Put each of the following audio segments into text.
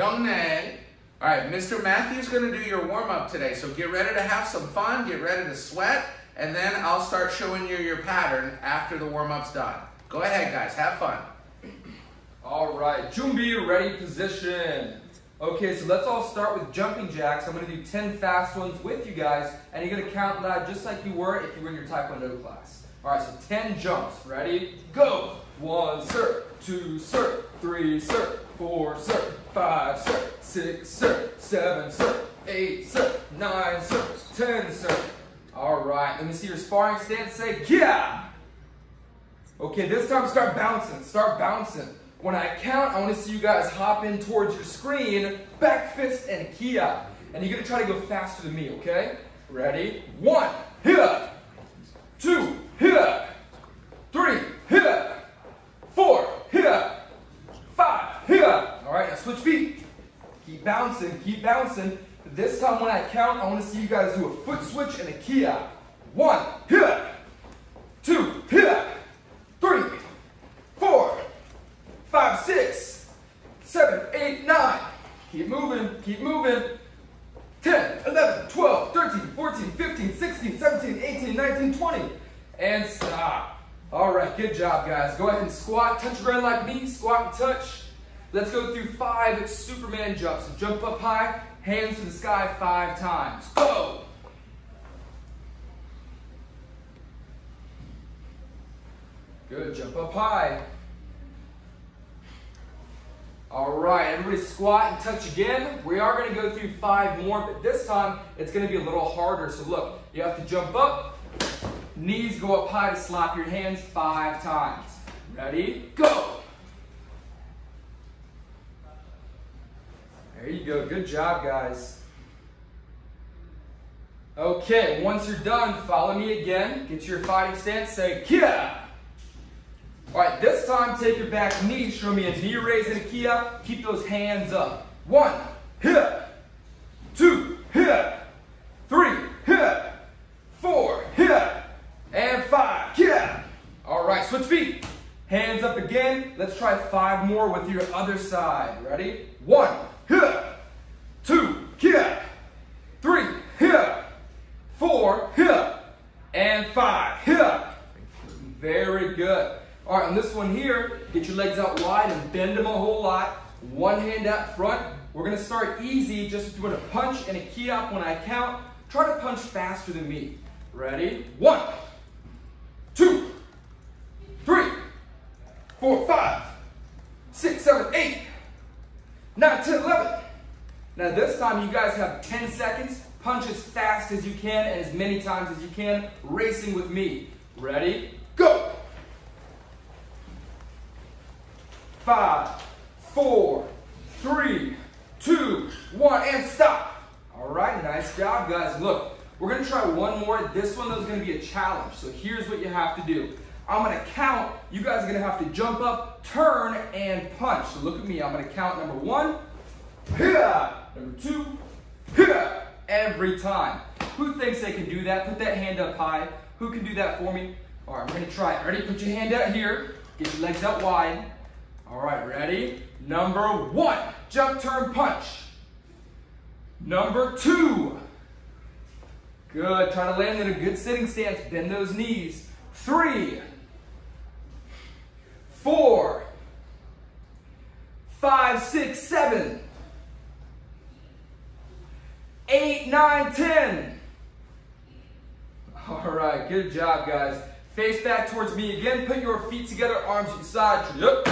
Nay. All right, Mr. Matthew's going to do your warm up today. So get ready to have some fun, get ready to sweat, and then I'll start showing you your pattern after the warm up's done. Go ahead, guys, have fun. All right, Jumbi, ready position. Okay, so let's all start with jumping jacks. I'm gonna do 10 fast ones with you guys, and you're gonna count loud just like you were if you were in your Taekwondo class. All right, so 10 jumps. Ready? Go! One, sir, two, sir, three, sir, four, sir, five, sir, six, sir, seven, sir, eight, sir, nine, sir, ten, sir. All right, let me see your sparring stance. Say, yeah! Okay, this time start bouncing, start bouncing. When I count, I want to see you guys hop in towards your screen, back fist and kia. And you're going to try to go faster than me, okay? Ready? One, here. Two, here. Three, here. Four, hit Five, here. All right, now switch feet. Keep bouncing, keep bouncing. This time when I count, I want to see you guys do a foot switch and a kia. One, here. Two, here. Three, four, five, six, seven, eight, nine. Keep moving, keep moving. 10, 11, 12, 13, 14, 15, 16, 17, 18, 19, 20. And stop. All right, good job, guys. Go ahead and squat. Touch the ground like me. Squat and touch. Let's go through five Superman jumps. Jump up high, hands to the sky five times. Go! Good, jump up high. All right, everybody squat and touch again. We are gonna go through five more, but this time it's gonna be a little harder. So look, you have to jump up, knees go up high to slap your hands five times. Ready, go. There you go, good job guys. Okay, once you're done, follow me again. Get your fighting stance, say kia. All right, this time take your back knee, show me a knee raise and a kia. Keep those hands up. One, here. Two, here. Three, here. Four, here. And five, here. All right, switch feet. Hands up again. Let's try five more with your other side. Ready? One, here. Two, here. Three, here. Four, here. And five, here. Very good. All right, on this one here, get your legs out wide and bend them a whole lot. One hand out front. We're gonna start easy, just doing a punch and a key up when I count. Try to punch faster than me. Ready? One, two, three, four, five, six, seven, eight, nine, ten, eleven. Now this time you guys have 10 seconds. Punch as fast as you can and as many times as you can, racing with me. Ready? Go! Five, four, three, two, one, and stop. All right, nice job, guys. Look, we're gonna try one more. This one is gonna be a challenge. So here's what you have to do. I'm gonna count. You guys are gonna have to jump up, turn, and punch. So look at me. I'm gonna count number one, number two, every time. Who thinks they can do that? Put that hand up high. Who can do that for me? All right, we're gonna try it. Ready? Put your hand out here. Get your legs out wide. All right, ready? Number one, jump, turn, punch. Number two. Good, try to land in a good sitting stance, bend those knees. Three. Four. Five, six, seven. Eight, nine, ten. All right, good job, guys. Face back towards me again. Put your feet together, arms inside. Yep.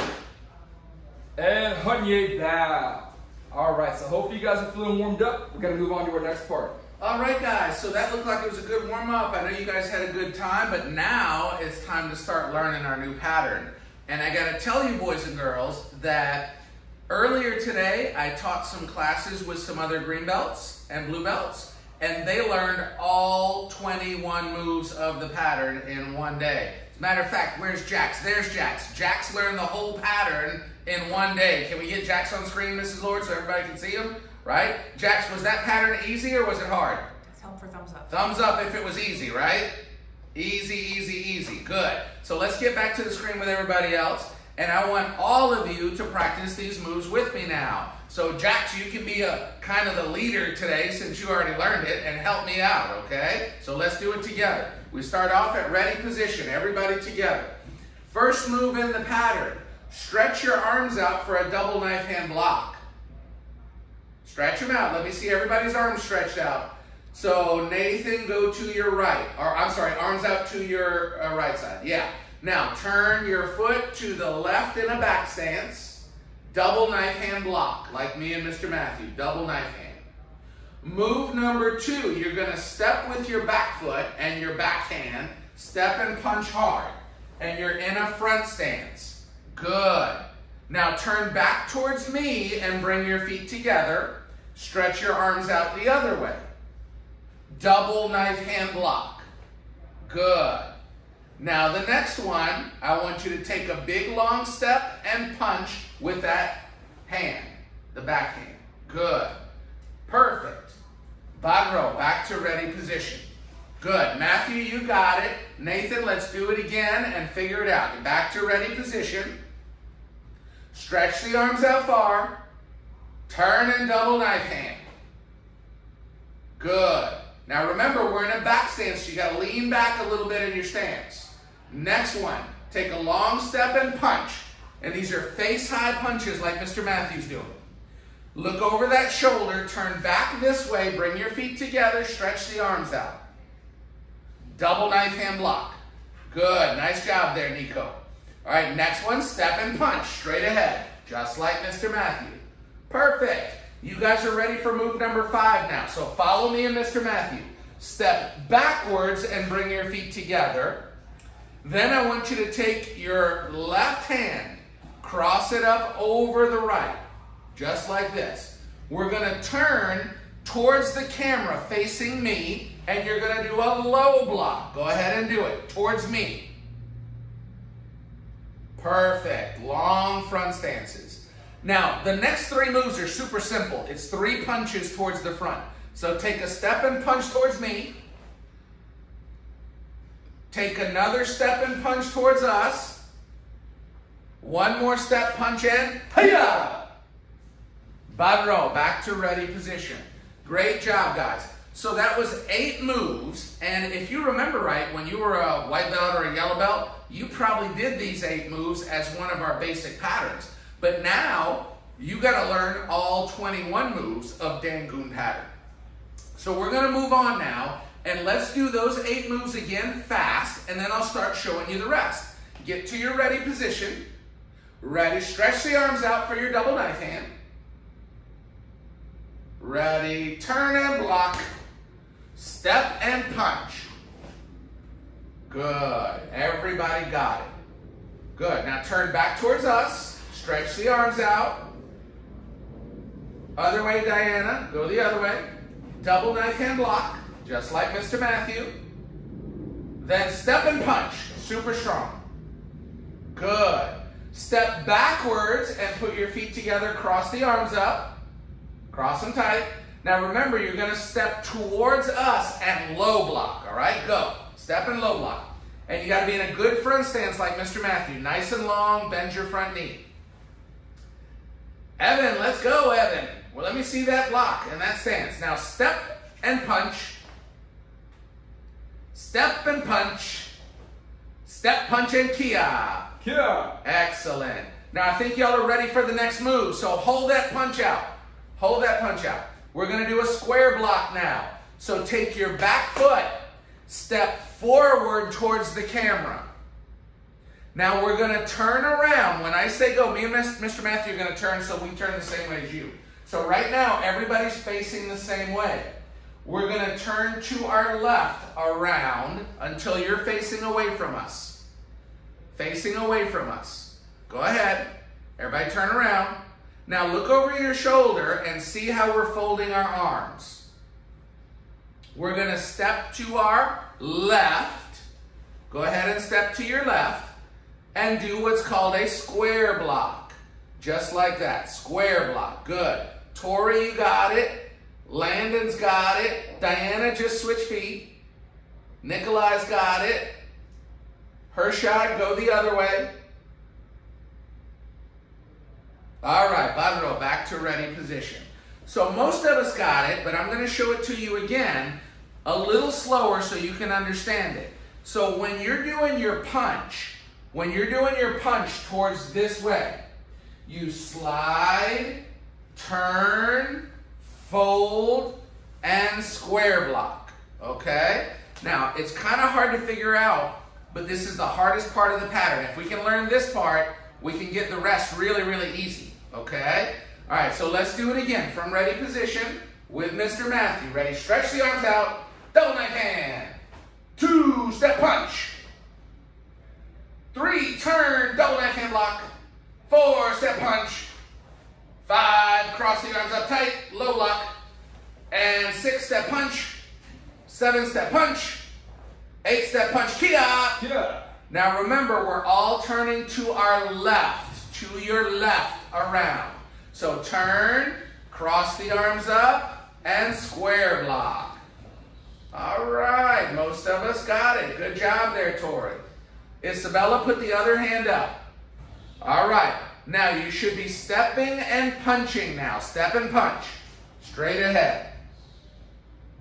And Hunye bow. All right, so hopefully you guys are feeling warmed up. We're gonna move on to our next part. All right, guys, so that looked like it was a good warm up. I know you guys had a good time, but now it's time to start learning our new pattern. And I gotta tell you, boys and girls, that earlier today I taught some classes with some other green belts and blue belts, and they learned all 21 moves of the pattern in one day. As a matter of fact, where's Jax? There's Jax. Jax learned the whole pattern in one day. Can we get Jax on screen, Mrs. Lord, so everybody can see him? Right? Jax, was that pattern easy or was it hard? Help for thumbs up. Thumbs up if it was easy, right? Easy, easy, easy. Good. So let's get back to the screen with everybody else. And I want all of you to practice these moves with me now. So Jax, you can be a kind of the leader today since you already learned it and help me out, okay? So let's do it together. We start off at ready position, everybody together. First move in the pattern. Stretch your arms out for a double knife hand block. Stretch them out. Let me see everybody's arms stretched out. So Nathan, go to your right. Or I'm sorry, arms out to your uh, right side. Yeah. Now turn your foot to the left in a back stance. Double knife hand block, like me and Mr. Matthew. Double knife hand. Move number two, you're going to step with your back foot and your back hand. Step and punch hard. And you're in a front stance. Good. Now turn back towards me and bring your feet together. Stretch your arms out the other way. Double knife hand block. Good. Now the next one, I want you to take a big long step and punch with that hand, the back hand. Good. Perfect. Baro, back to ready position. Good. Matthew, you got it. Nathan, let's do it again and figure it out. Back to ready position. Stretch the arms out far. Turn and double knife hand. Good. Now remember, we're in a back stance, so you got to lean back a little bit in your stance. Next one, take a long step and punch. And these are face-high punches like Mr. Matthews doing. Look over that shoulder, turn back this way, bring your feet together, stretch the arms out. Double knife hand block. Good, nice job there, Nico. All right, next one, step and punch, straight ahead, just like Mr. Matthew. Perfect. You guys are ready for move number five now. So follow me and Mr. Matthew. Step backwards and bring your feet together. Then I want you to take your left hand, cross it up over the right, just like this. We're going to turn towards the camera facing me, and you're going to do a low block. Go ahead and do it towards me. Perfect. Long front stances. Now, the next three moves are super simple. It's three punches towards the front. So take a step and punch towards me. Take another step and punch towards us. One more step, punch in. Hiya! Baro, back to ready position. Great job, guys. So that was eight moves, and if you remember right, when you were a white belt or a yellow belt, you probably did these eight moves as one of our basic patterns. But now, you gotta learn all 21 moves of Dangun pattern. So we're gonna move on now, and let's do those eight moves again fast, and then I'll start showing you the rest. Get to your ready position. Ready, stretch the arms out for your double knife hand. Ready, turn and block. Step and punch. Good. Everybody got it. Good. Now turn back towards us. Stretch the arms out. Other way, Diana. Go the other way. Double knife hand block, just like Mr. Matthew. Then step and punch. Super strong. Good. Step backwards and put your feet together. Cross the arms up. Cross them tight. Now remember, you're going to step towards us and low block, all right? Go. Step and low block. And you got to be in a good front stance like Mr. Matthew. Nice and long, bend your front knee. Evan, let's go, Evan. Well, let me see that block and that stance. Now step and punch. Step and punch. Step, punch, and kia. Kia. Excellent. Now I think y'all are ready for the next move. So hold that punch out. Hold that punch out. We're going to do a square block now. So take your back foot, step forward towards the camera. Now we're going to turn around. When I say go, me and Mr. Matthew are going to turn so we turn the same way as you. So right now, everybody's facing the same way. We're going to turn to our left around until you're facing away from us. Facing away from us. Go ahead. Everybody turn around. Now look over your shoulder and see how we're folding our arms. We're going to step to our left. Go ahead and step to your left and do what's called a square block. Just like that. Square block. Good. Tori, you got it. Landon's got it. Diana just switch feet. Nikolai's got it. Hershad, go the other way. All right, Baro, back to ready position. So most of us got it, but I'm going to show it to you again a little slower so you can understand it. So when you're doing your punch, when you're doing your punch towards this way, you slide, turn, fold, and square block. Okay? Now, it's kind of hard to figure out, but this is the hardest part of the pattern. If we can learn this part, we can get the rest really, really easy. Okay? All right, so let's do it again from ready position with Mr. Matthew. Ready? Stretch the arms out. Double knife hand. Two step punch. Three turn double knife hand block. Four step punch. Five cross the arms up tight. Low lock. And six step punch. Seven step punch. Eight step punch. Kia. Kia. Now remember, we're all turning to our left, to your left around. So turn, cross the arms up, and square block. All right, most of us got it. Good job there, Tori. Isabella, put the other hand up. All right, now you should be stepping and punching now. Step and punch. Straight ahead.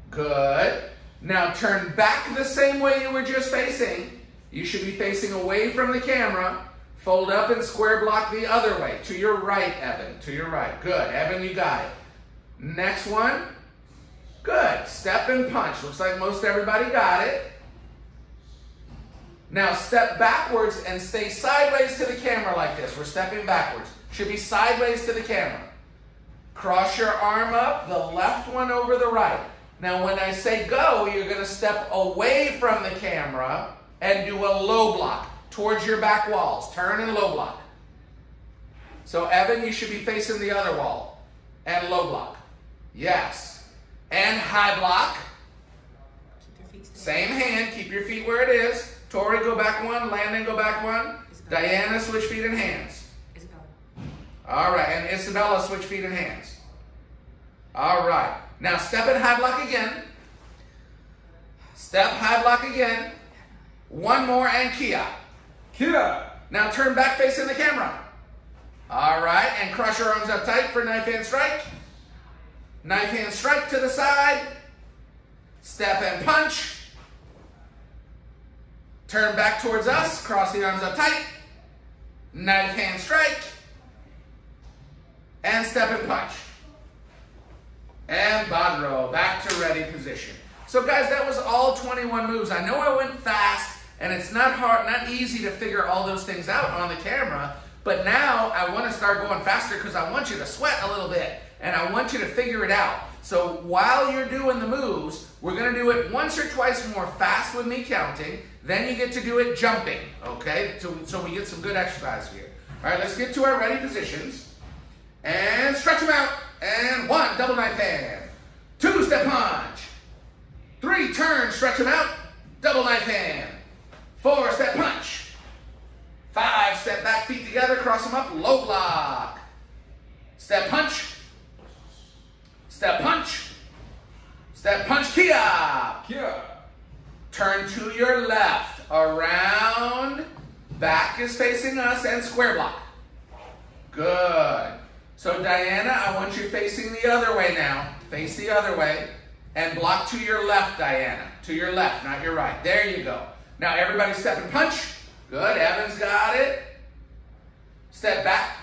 Good. Now turn back the same way you were just facing. You should be facing away from the camera. Fold up and square block the other way. To your right, Evan. To your right. Good. Evan, you got it. Next one. Good. Step and punch. Looks like most everybody got it. Now step backwards and stay sideways to the camera like this. We're stepping backwards. Should be sideways to the camera. Cross your arm up, the left one over the right. Now when I say go, you're going to step away from the camera and do a low block towards your back walls. Turn and low block. So Evan, you should be facing the other wall. And low block. Yes. And high block. Same hand. Keep your feet where it is. Tori, go back one. Landon, go back one. Diana, switch feet and hands. Isabella. All right. And Isabella, switch feet and hands. All right. Now step in high block again. Step high block again. One more and Kia. Kia. Now turn back facing the camera. All right, and crush your arms up tight for knife hand strike. Knife hand strike to the side. Step and punch. Turn back towards us. Cross the arms up tight. Knife hand strike. And step and punch. And Baro, back to ready position. So guys, that was all 21 moves. I know I went fast, and it's not hard, not easy to figure all those things out on the camera, but now I want to start going faster because I want you to sweat a little bit, and I want you to figure it out. So while you're doing the moves, we're going to do it once or twice more fast with me counting. Then you get to do it jumping, okay? So, so we get some good exercise here. All right, let's get to our ready positions. And stretch them out. And one, double knife hand. Two, step punch. Three, turn, stretch them out. Double knife hand. Four, step punch. Five, step back, feet together, cross them up, low block. Step punch. Step punch. Step punch, Kia. Kia. Turn to your left, around, back is facing us, and square block. Good. So Diana, I want you facing the other way now. Face the other way. And block to your left, Diana. To your left, not your right. There you go. Now everybody step and punch. Good. Evan's got it. Step back.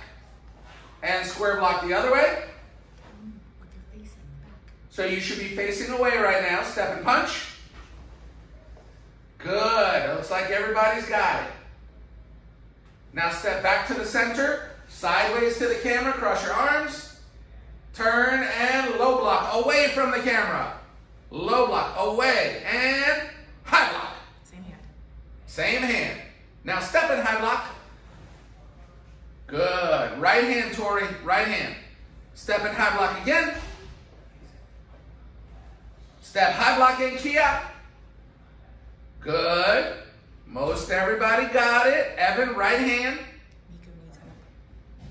And square block the other way. So you should be facing away right now. Step and punch. Good. Looks like everybody's got it. Now step back to the center. Sideways to the camera. Cross your arms. Turn and low block. Away from the camera. Low block. Away. And high block. Same hand. Same hand. Now step in high block. Good. Right hand, Tori. Right hand. Step in high block again. Step high block in Kia. Good. Most everybody got it. Evan, right hand.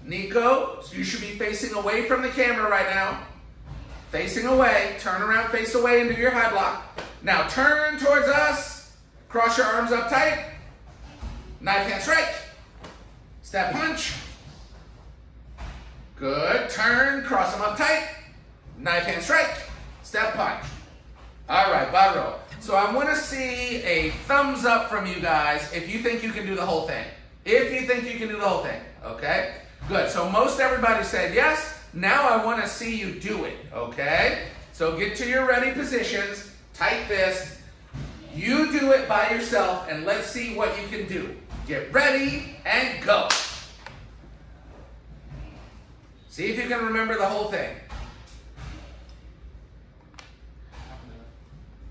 Nico. Nico, you should be facing away from the camera right now. Facing away. Turn around, face away, and do your high block. Now turn towards us. Cross your arms up tight. Knife hand strike. Step punch. Good. Turn, cross them up tight. Knife hand strike. Step punch. All right, baro. So I want to see a thumbs up from you guys if you think you can do the whole thing. If you think you can do the whole thing, okay? Good. So most everybody said yes. Now I want to see you do it, okay? So get to your ready positions, tight fist. You do it by yourself and let's see what you can do. Get ready and go. See if you can remember the whole thing.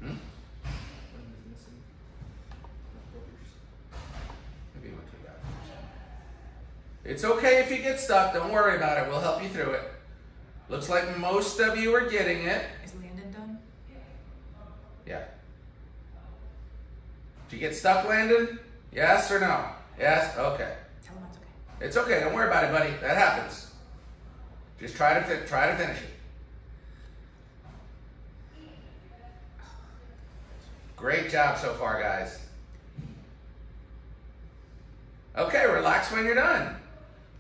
Hmm? Maybe you went to the bathroom. It's okay if you get stuck. Don't worry about it. We'll help you through it. Looks like most of you are getting it. Is Landon done? Yeah. Did you get stuck, Landon? Yes or no? Yes? Okay. Tell him it's okay. It's okay. Don't worry about it, buddy. That happens. Just try to try to finish it. Great job so far, guys. Okay, relax when you're done.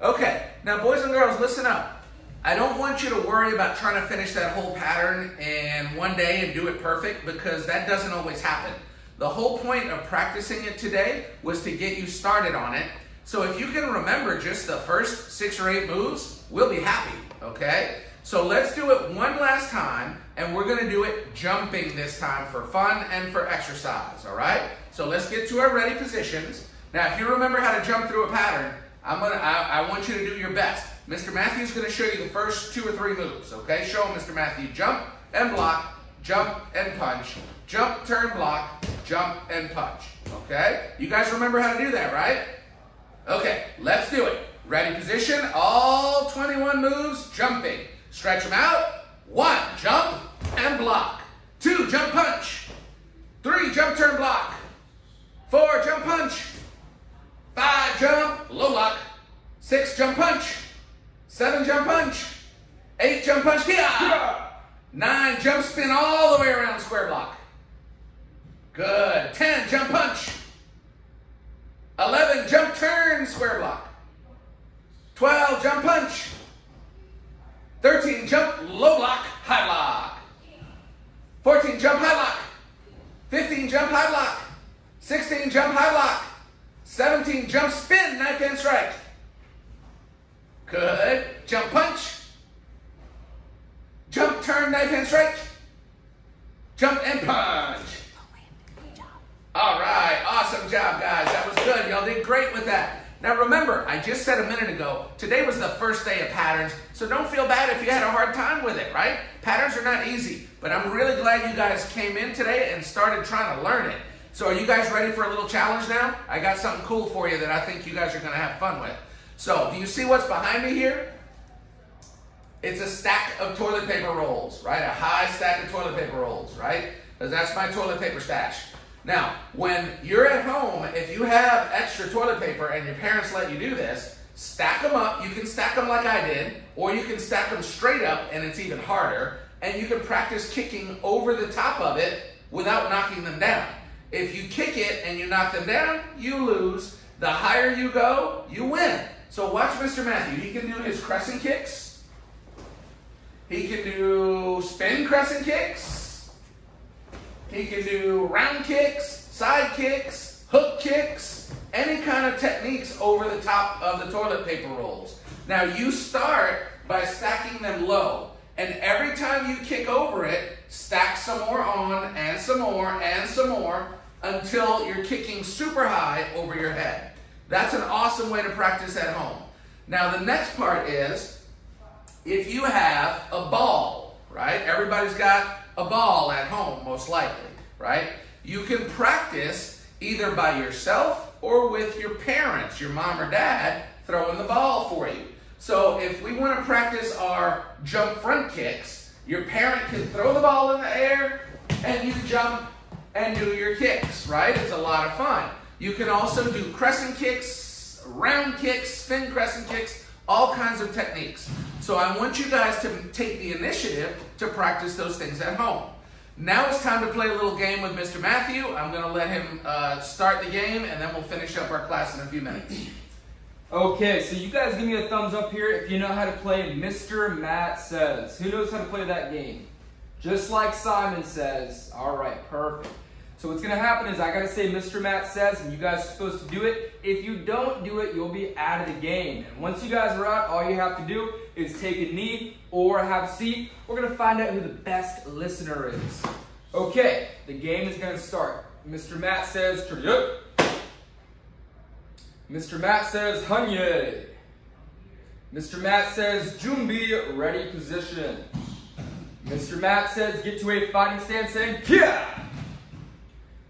Okay, now boys and girls, listen up. I don't want you to worry about trying to finish that whole pattern in one day and do it perfect because that doesn't always happen. The whole point of practicing it today was to get you started on it. So if you can remember just the first six or eight moves, we'll be happy, okay? So let's do it one last time, and we're gonna do it jumping this time for fun and for exercise, all right? So let's get to our ready positions. Now, if you remember how to jump through a pattern, I'm gonna, I, I want you to do your best. Mr. Matthew's gonna show you the first two or three moves, okay? Show him, Mr. Matthew. Jump and block, jump and punch, jump, turn, block, jump and punch, okay? You guys remember how to do that, right? Okay, let's do it. Ready position, all 21 moves, jumping. Stretch them out. One, jump and block. Two, jump punch. Three, jump turn block. Four, jump punch. Five, jump, low lock. Six, jump punch. Seven, jump punch. Eight, jump punch, kia. Nine, jump spin all the way around square block. Good. Ten, jump punch. 11, jump turn, square block. 12, jump punch. 13, jump low block, high block. 14, jump high block. 15, jump high block. 16, jump high block. 17, jump spin, knife hand strike. Good. Jump punch. Jump turn, knife hand strike. Jump and punch. Oh, Landon, good job. All right, awesome job, guys. That was good. Y'all did great with that. Now remember, I just said a minute ago, today was the first day of patterns, so don't feel bad if you had a hard time with it, right? Patterns are not easy, but I'm really glad you guys came in today and started trying to learn it. So are you guys ready for a little challenge now? I got something cool for you that I think you guys are going to have fun with. So, do you see what's behind me here? It's a stack of toilet paper rolls, right? A high stack of toilet paper rolls, right? Because that's my toilet paper stash. Now, when you're at home, if you have extra toilet paper and your parents let you do this, stack them up. You can stack them like I did, or you can stack them straight up and it's even harder. And you can practice kicking over the top of it without knocking them down. If you kick it and you knock them down, you lose. The higher you go, you win. So watch Mr. Matthew. He can do his crescent kicks. He can do spin crescent kicks. He can do round kicks, side kicks, hook kicks, any kind of techniques over the top of the toilet paper rolls. Now you start by stacking them low. And every time you kick over it, stack some more on and some more and some more until you're kicking super high over your head. That's an awesome way to practice at home. Now the next part is if you have a ball, right? Everybody's got a ball at home, most likely, right? You can practice either by yourself or with your parents, your mom or dad, throwing the ball for you. So if we want to practice our jump front kicks, your parent can throw the ball in the air and you jump and do your kicks, right? It's a lot of fun. You can also do crescent kicks, round kicks, spin crescent kicks, all kinds of techniques. So I want you guys to take the initiative to practice those things at home. Now it's time to play a little game with Mr. Matthew. I'm going to let him uh, start the game and then we'll finish up our class in a few minutes. Okay, so you guys give me a thumbs up here if you know how to play Mr. Matt Says. Who knows how to play that game? Just like Simon says. All right, perfect. So what's going to happen is I got to say Mr. Matt Says, and you guys are supposed to do it. If you don't do it, you'll be out of the game. And once you guys are out, all you have to do is take a knee or have a seat. We're to find out who the best listener is. Okay, the game is to start. Mr. Matt says, "Turn up." Mr. Matt says, Hanye. Mr. Matt says, Jumbi, ready position. Mr. Matt says, get to a fighting stance and Kia.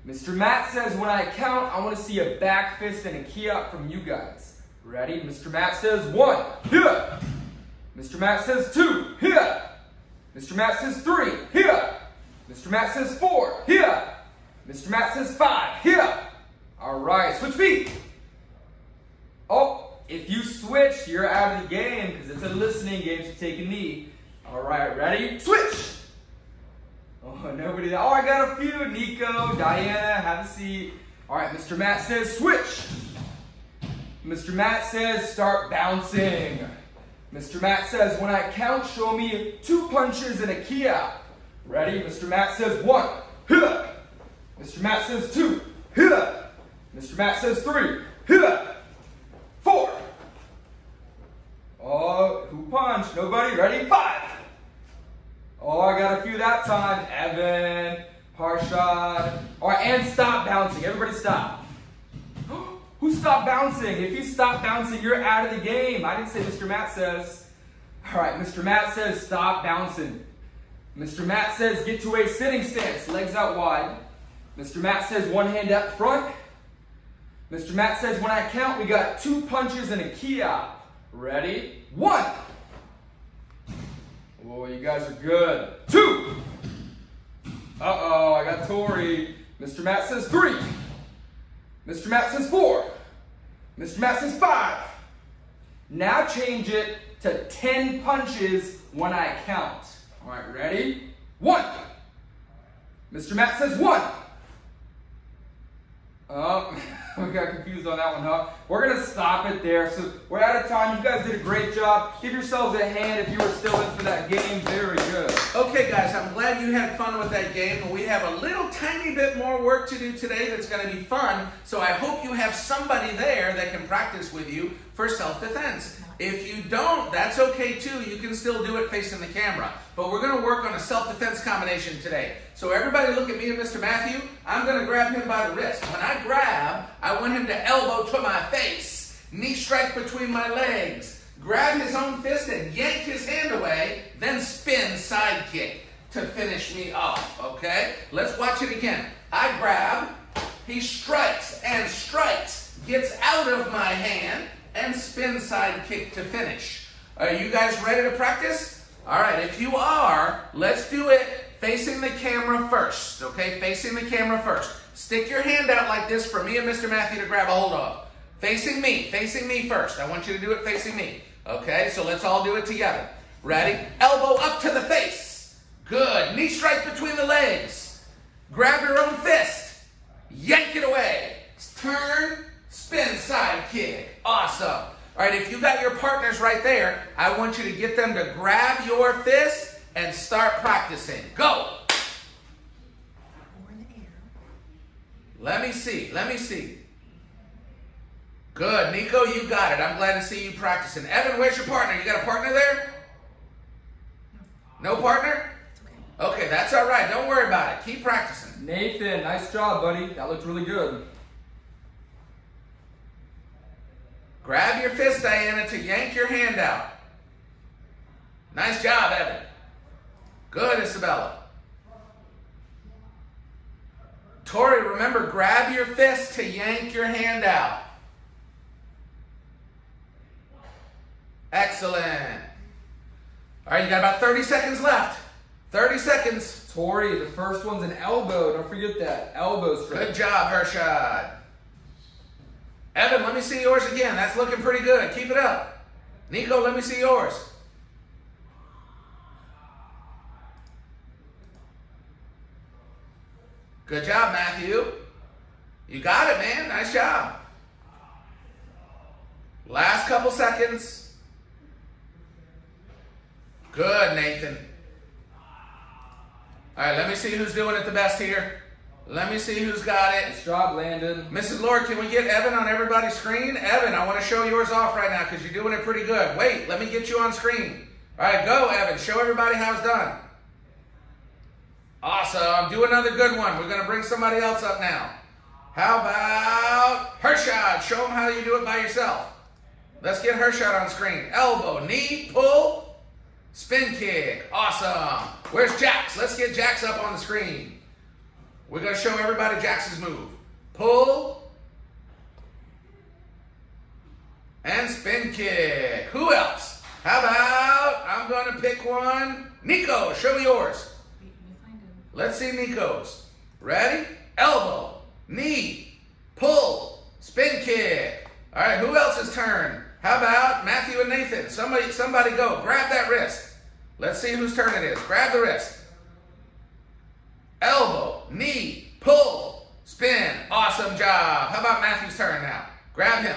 Mr. Matt says, when I count, I want to see a back fist and a Kia from you guys. Ready? Mr. Matt says, one, here. Mr. Matt says, two, here. Mr. Matt says, three, here. Mr. Matt says, four, here. Mr. Matt says, five, here. All right, switch feet. Oh, if you switch, you're out of the game because it's a listening game, so take a knee. All right, ready? Switch! Oh, nobody. Oh, I got a few. Nico, Diana, have a seat. All right, Mr. Matt says switch. Mr. Matt says start bouncing. Mr. Matt says when I count, show me two punches and a Kia. Ready? Mr. Matt says one. Huh. Mr. Matt says two. Huh. Mr. Matt says three. Huh. Four. Oh, who punched? Nobody? Ready? Five. Oh, I got a few that time. Evan, Harshad. All right, and stop bouncing. Everybody stop. Who stopped bouncing? If you stop bouncing, you're out of the game. I didn't say Mr. Matt says. All right, Mr. Matt says stop bouncing. Mr. Matt says get to a sitting stance, legs out wide. Mr. Matt says one hand up front. Mr. Matt says when I count, we got two punches and a Kia. Ready? One. Oh, you guys are good. Two. Uh-oh, I got Tori. Mr. Matt says three. Mr. Matt says four. Mr. Matt says five. Now change it to 10 punches when I count. All right, ready? One. Mr. Matt says one. Oh, we got confused on that one, huh? We're gonna stop it there. So we're out of time. You guys did a great job. Give yourselves a hand if you were still in for that game. Very good. Okay, guys, I'm glad you had fun with that game. We have a little tiny bit more work to do today that's going to be fun. So I hope you have somebody there that can practice with you for self-defense. If you don't, that's okay too. You can still do it facing the camera. But we're going to work on a self-defense combination today. So everybody look at me and Mr. Matthew. I'm going to grab him by the wrist. When I grab, I want him to elbow to my face, knee strike between my legs, grab his own fist and yank his hand away, then spin side kick to finish me off, okay? Let's watch it again. I grab, he strikes and strikes, gets out of my hand, and spin side kick to finish. Are you guys ready to practice? All right, if you are, let's do it facing the camera first, okay? Facing the camera first. Stick your hand out like this for me and Mr. Matthew to grab a hold of. Facing me, facing me first. I want you to do it facing me. Okay, so let's all do it together. Ready? Elbow up to the face. Good. Knee strike between the legs. Grab your own fist. Yank it away. Turn, spin side kick. Awesome. All right, if you got your partners right there, I want you to get them to grab your fist and start practicing. Go. Four in the air. Let me see. Let me see. Good. Nico, you got it. I'm glad to see you practicing. Evan, where's your partner? You got a partner there? No partner? Okay. Okay, that's all right. Don't worry about it. Keep practicing. Nathan, nice job, buddy. That looked really good. Grab your fist, Diana, to yank your hand out. Nice job, Evan. Good, Isabella. Tori, remember, grab your fist to yank your hand out. Excellent. All right, you got about 30 seconds left. 30 seconds. Tori, the first one's an elbow. Don't forget that. Elbow strike. Good job, Hershad. Evan, let me see yours again. That's looking pretty good. Keep it up. Nico, let me see yours. Good job, Matthew. You got it, man. Nice job. Last couple seconds. Good, Nathan. All right, let me see who's doing it the best here. Let me see who's got it. Nice job, Landon. Mrs. Lord, can we get Evan on everybody's screen? Evan, I want to show yours off right now because you're doing it pretty good. Wait, let me get you on screen. All right, go, Evan. Show everybody how it's done. Awesome. Do another good one. We're going to bring somebody else up now. How about Hershad? Show them how you do it by yourself. Let's get Hershad on screen. Elbow, knee, pull, spin kick. Awesome. Where's Jax? Let's get Jax up on the screen. We're going to show everybody Jax's move. Pull and spin kick. Who else? How about I'm going to pick one. Nico, show me yours. Wait, let me find him. Let's see Nico's. Ready? Elbow, knee, pull, spin kick. All right, who else's turn? How about Matthew and Nathan? Somebody, somebody go. Grab that wrist. Let's see whose turn it is. Grab the wrist. Elbow, knee, pull, spin. Awesome job. How about Matthew's turn now? Grab him.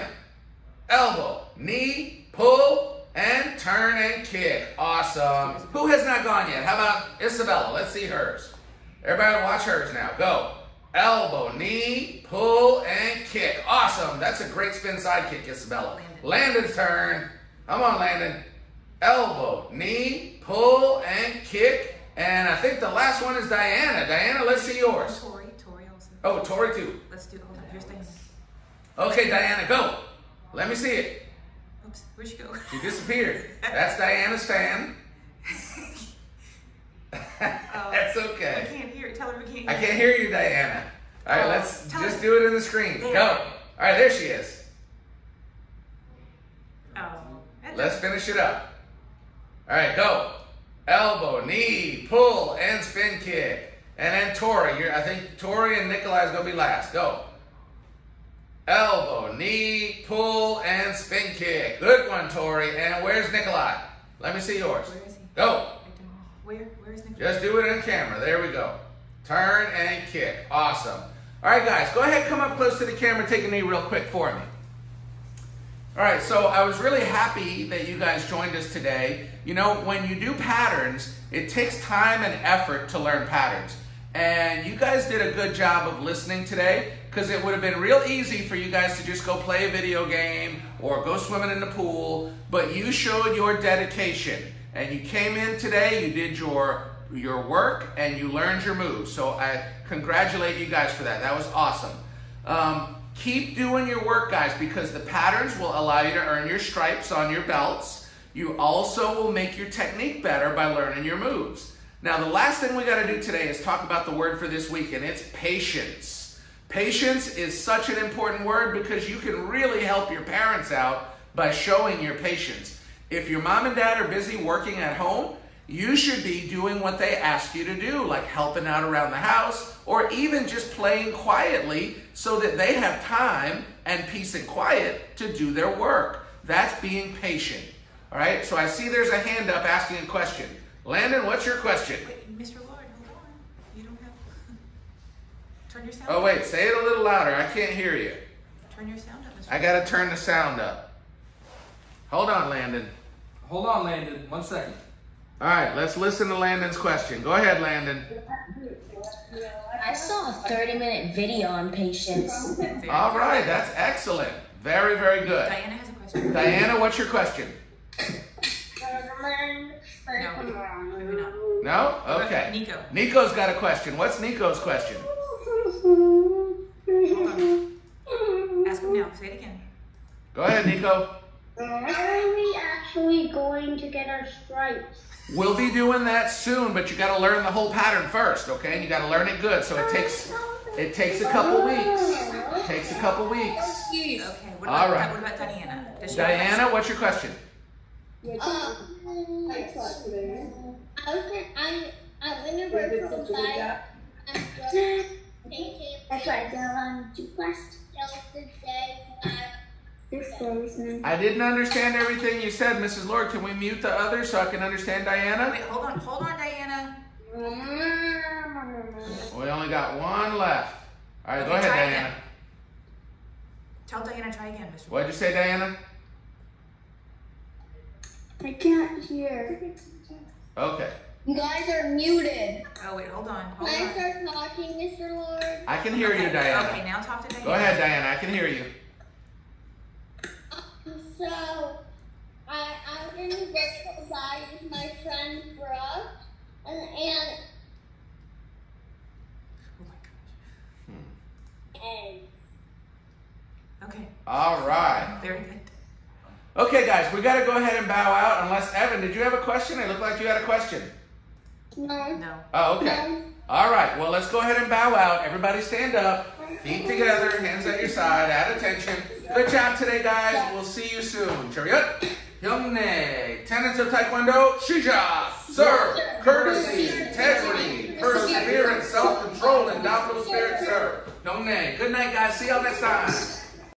Elbow, knee, pull, and turn and kick. Awesome. Who has not gone yet? How about Isabella? Let's see hers. Everybody watch hers now. Go. Elbow, knee, pull, and kick. Awesome. That's a great spin side kick, Isabella. Landon's turn. Come on, Landon. Elbow, knee, pull, and kick. And I think the last one is Diana. Diana, let's see yours. Tori, Tori also. Oh, Tori too. Let's do. Hold on. Here's Diana. Okay, Diana, go. Let me see it. Oops. Where'd she go? She disappeared. That's Diana's fan. Oh. That's okay. I can't hear. it. Tell her we can't. Hear I can't hear you, Diana. All right, Oh, let's just do it in the screen. There. Go. All right, there she is. Oh. Let's finish it up. All right, go. Elbow, knee, pull, and spin kick. And then Tori. You're, I think Tori and Nikolai is gonna be last. Go. Elbow, knee, pull, and spin kick. Good one, Tori. And where's Nikolai? Let me see yours. Where is he? Go. Where? Where is Nick? Just do it on camera. There we go. Turn and kick. Awesome. All right, guys, go ahead, come up close to the camera, take a knee real quick for me. All right, so I was really happy that you guys joined us today. You know, when you do patterns, it takes time and effort to learn patterns. And you guys did a good job of listening today because it would have been real easy for you guys to just go play a video game or go swimming in the pool, but you showed your dedication and you came in today, you did your your work and you learned your moves. So I congratulate you guys for that. That was awesome. Um, keep doing your work, guys, because the patterns will allow you to earn your stripes on your belts. You also will make your technique better by learning your moves. Now, the last thing we got to do today is talk about the word for this week, and it's patience. Patience is such an important word because you can really help your parents out by showing your patience. If your mom and dad are busy working at home, you should be doing what they ask you to do, like helping out around the house or even just playing quietly so that they have time and peace and quiet to do their work. That's being patient. All right, so I see there's a hand up asking a question. Landon, what's your question? Wait, Mr. Lord, hold on. You don't have. Turn your sound. Oh, wait, say it a little louder. I can't hear you. Turn your sound up, Mr. I got to turn the sound up. Hold on, Landon. Hold on, Landon. One second. All right, let's listen to Landon's question. Go ahead, Landon. I saw a 30 minute video on patience. Very All good. right, that's excellent. Very, very good. Diana has a question. Diana, what's your question? No, maybe not. No? Okay. Nico. Nico's got a question. What's Nico's question? Hold on. Ask him now. Say it again. Go ahead, Nico. Are we actually going our stripes? We'll be doing that soon, but you got to learn the whole pattern first, okay? And you got to learn it good. So it takes it takes a couple weeks. It takes a couple weeks. Okay. What about, right. what about Diana? Does she have a Diana, what's your question? Um, I was I I'm gonna work from five. That's right. Um, two questions. This goes I didn't understand everything you said, Mrs. Lord. Can we mute the others so I can understand Diana? Wait, hold on. Hold on, Diana. Mm-hmm. We only got one left. All right, go Okay, ahead, try Diana. again. Tell Diana try again, Mr. What'd you say, Diana? I can't hear. Okay. You guys are muted. Oh, wait, hold on, hold Can I on. start talking, Mr. Lord? I can hear you, Diana. Okay, now talk to Diana. Go ahead, Diana. I can hear you. So, I, I'm in the virtual side with my friend Brooke, and, and, Oh my and gosh. Hmm. Okay, All right. very good. Okay, guys, we got to go ahead and bow out. Unless Evan, did you have a question? It looked like you had a question. no, No. Oh, okay. no. All right. Well, let's go ahead and bow out. Everybody stand up. Feet together, hands at your side, at attention. Good job today, guys. We'll see you soon. Charyeot, Hyungnae, tenets of Taekwondo, Shija, Sir, courtesy, integrity, perseverance, self-control, and doubtful spirit, serve. Hyungnae. Good night, guys. See y'all next time.